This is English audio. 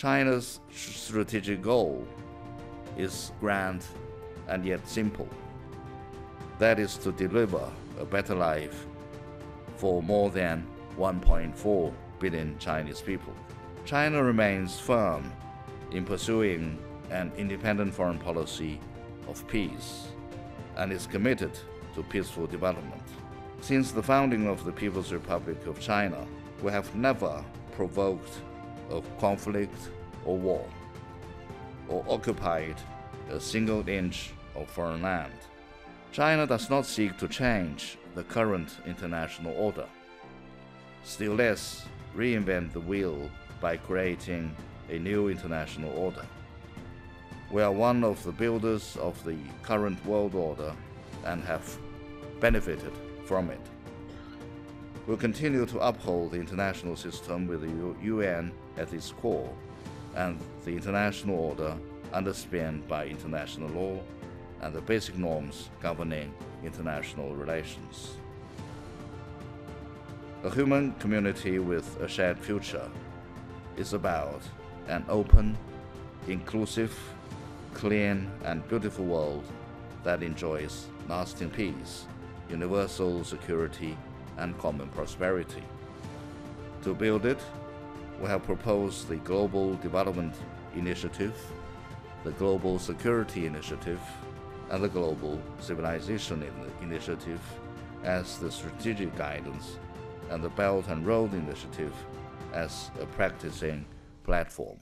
China's strategic goal is grand and yet simple. That is to deliver a better life for more than 1.4 billion Chinese people. China remains firm in pursuing an independent foreign policy of peace and is committed to peaceful development. Since the founding of the People's Republic of China, we have never provoked a conflict or war, or occupied a single inch of foreign land. China does not seek to change the current international order, still less reinvent the wheel by creating a new international order. We are one of the builders of the current world order and have benefited from it. We'll continue to uphold the international system with the UN at its core and the international order underpinned by international law and the basic norms governing international relations. A human community with a shared future is about an open, inclusive, clean, and beautiful world that enjoys lasting peace, universal security, and common prosperity. To build it, we have proposed the Global Development Initiative, the Global Security Initiative, and the Global Civilization Initiative as the strategic guidance, and the Belt and Road Initiative as a practicing platform.